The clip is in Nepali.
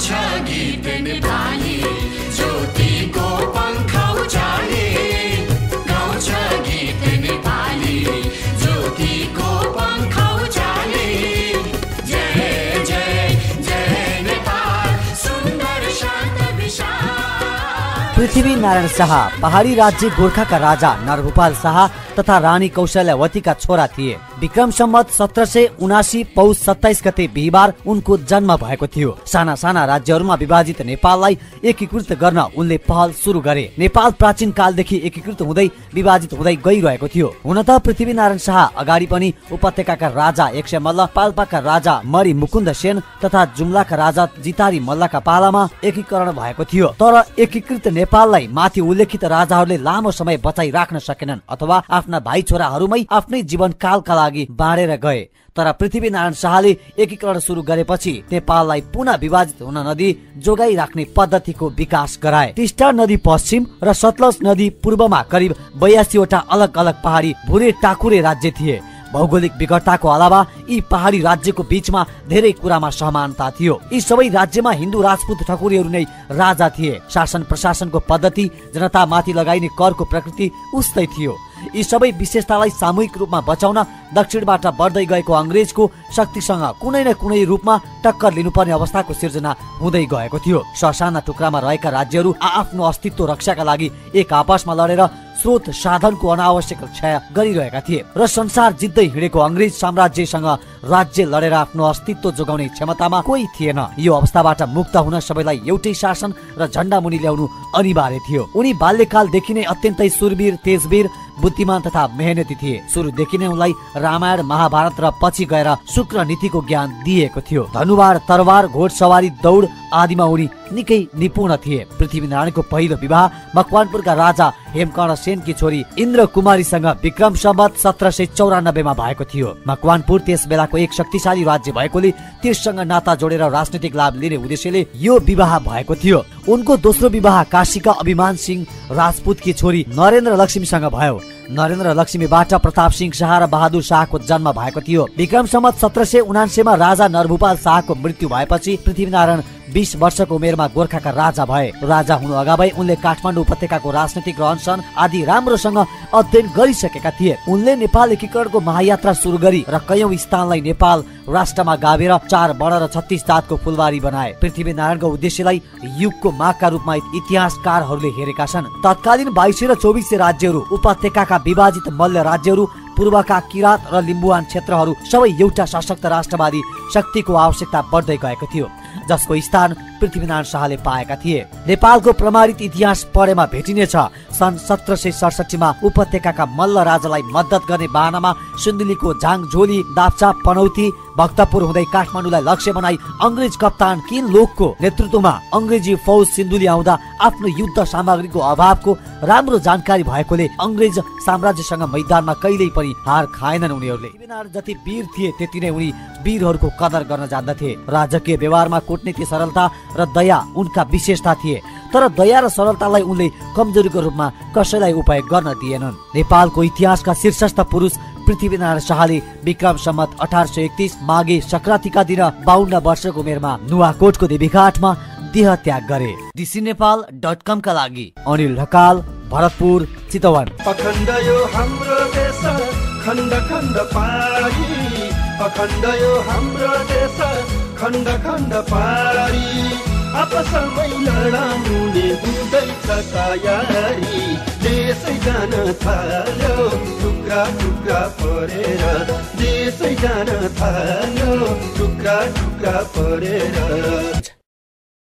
गाउँछ गीत नेपाली ज्योतिको पङ्ख उचाले। गाउँछ गीत नेपाली ज्योतिको पङ्ख उचाले। जय जय जय नेपाल सुन्दर शान्त विशाल। पृथ्वी नारायण शाह पहाडी राज्य गोर्खाका राजा नरभूपाल शाह तथा रानी कौशल्यावतीका छोरा थिए। विक्रम सम्मत सत्र सय उनासी पौष सत्ताइस गते बिहिबार उनको जन्म भएको थियो। साना साना राज्यहरूमा विभाजित नेपाललाई एकीकृत गर्न उनले पहल सुरु गरे। नेपाल प्राचीन कालदेखि एकीकृत हुँदै विभाजित हुँदै गइरहेको थियो। हुन त पृथ्वीनारायण शाह अगाडि पनि उपत्यकाका राजा एकसय मल्ल पाल्पाका राजा मरि मुकुन्द सेन तथा जुम्लाका राजा जितारी मल्लका पालामा एकीकरण भएको थियो। तर एकीकृत नेपाललाई माथि उल्लेखित राजाहरूले लामो समय बचाइ राख्न सकेनन् अथवा भाइ छोराहरूमै आफ्नै जीवन कालका लागि बाँडेर गए। तर पृथ्वीनारायण शाहले एकीकरण सुरु गरेपछि नेपाललाई पुनः विभाजित हुन नदी जोगाइ राख्ने पद्धतिको विकास गराए। टिस्टा नदी पश्चिम र सतलज नदी पूर्वमा करिब बयासीवटा अलग अलग पहाडी भुरे टाकुरे राज्य थिए। भौगोलिक विकटताको अलावा यी पहाडी राज्यको बीचमा धेरै कुरामा समानता थियो। यी सबै राज्यमा हिन्दू राजपूत ठकुरीहरू नै राजा थिए। शासन प्रशासनको पद्धति जनतामाथि लगाइने करको प्रकृति उस्तै थियो। यी सबै विशेषतालाई सामूहिक रूपमा बचाउन दक्षिणबाट बढ्दै गएको अङ्ग्रेजको शक्तिसँग कुनै न कुनै रूपमा टक्कर लिनुपर्ने अवस्थाको सिर्जना हुँदै गएको थियो। ससाना टुक्रामा रहेका राज्यहरू आफ्नो अस्तित्व रक्षाका लागि एक आपसमा लडेर स्रोत साधनको अनावश्यक क्षय गरिरहेका थिए र संसार जित्दै हिँडेको अङ्ग्रेज साम्राज्यसँग राज्य लडेर आफ्नो अस्तित्व जोगाउने क्षमतामा कोही थिएन। यो अवस्थाबाट मुक्त हुन सबैलाई एउटै शासन र झण्डा मुनि ल्याउनु अनिवार्य थियो। उनी बाल्यकालदेखि नै अत्यन्तै सुरवीर तेजवीर बुद्धिमान तथा मेहनती थिए। सुरुदेखि नै उनलाई रामायण महाभारत र पछि गएर शुक्र नीतिको ज्ञान दिएको थियो। धनुवार तरवार घोडसवारी दौड आदिमा उनी निकै निपुण थिए। पृथ्वीनारायणको पहिलो विवाह मकवानपुरका राजा हेमकर्ण सेनकी छोरी इन्द्र कुमारीसँग विक्रम सम्बत सत्र सय चौरानब्बेमा भएको थियो। मकवानपुर त्यस बेलाको एक शक्तिशाली राज्य भएकोले त्यससँग नाता जोडेर राजनैतिक लाभ लिने उद्देश्यले यो विवाह भएको थियो। उनको दोस्रो विवाह काशीका अभिमान सिंह राजपूतकी छोरी नरेन्द्र लक्ष्मीसँग भयो। नरेन्द्र लक्ष्मीबाट प्रताप सिंह शाह र बहादुर शाहको जन्म भएको थियो। विक्रम सम्मत सत्र सय उनान्सेमा राजा नरभूपाल शाहको मृत्यु भएपछि पृथ्वीनारायण बिस वर्षको उमेरमा गोर्खाका राजा भए। राजा हुनु अगावै उनले काठमाडौँ उपत्यकाको राजनैतिक रहनसहन आदि राम्रोसँग अध्ययन गरिसकेका थिए। उनले नेपाल एकीकरणको महायात्रा सुरु गरी र कैयौं स्थानलाई नेपाल राष्ट्रमा गाभेर चार वर्ण र छत्तिस जातको फुलबारी बनाए। पृथ्वीनारायणको उद्देश्यलाई युगको मागका रूपमा इतिहासकारहरूले हेरेका छन्। तत्कालीन बाइस र चौबिस राज्यहरू उपत्यकाका विभाजित मल्ल राज्यहरू पूर्वका किरात र लिम्बुवान क्षेत्रहरू सबै एउटा सशक्त राष्ट्रवादी शक्तिको आवश्यकता बढ्दै गएको थियो। जसको स्थान पृथ्वीनारायण शाहले पाएका थिए। नेपालको प्रमाणित इतिहास पढेमा भेटिनेछ। सन् सत्र सय सडसठीमा उपत्यकाका मल्ल राजालाई मद्दत गर्ने बाहनामा सुन्दुलीको झाङझोली दाप्चा पनौती भक्तपुर हुँदै काठमाडौँलाई लक्ष्य बनाई अङ्ग्रेज कप्तान किन लोकको नेतृत्वमा अङ्ग्रेजी फौज सिन्धुली आउँदा आफ्नो युद्ध सामग्रीको अभावको राम्रो जानकारी भएकोले अङ्ग्रेज साम्राज्यसँग मैदानमा कहिल्यै पनि हार खाएनन् उनीहरूले। जति वीर थिए त्यति नै उनी वीरहरूको कदर गर्न जान्दथे। राजकीय व्यवहारमा कूटनीति सरलता र दया उनका विशेषता थिए तर दया र सरलतालाई उनले कमजोरीको रूपमा कसैलाई उपयोग गर्न दिएनन्। नेपालको इतिहासका शीर्षस्थ पुरुष पृथ्वीनारायण शाहले विक्रम सम्मत अठार सय एकतिस माघे सङ्क्रान्तिका दिन बाहन्न वर्षको उमेरमा नुवाकोटको देवीघाटमा देह त्याग गरे डिसी नेपाल डट कमका लागि अनिल ढकाल भरतपुर चितवन। अखण्ड यो हाम्रो देश खण्ड खण्ड पारी। अखण्ड यो हाम्रो देश खण्ड खण्ड पारी। आपसमै लडाउने हुँदैछ तयारी देशै जान थाल्यो टुक्रा टुक्रा परेर देशै जान थाल्यो। टुक्रा टुक्रा परेर।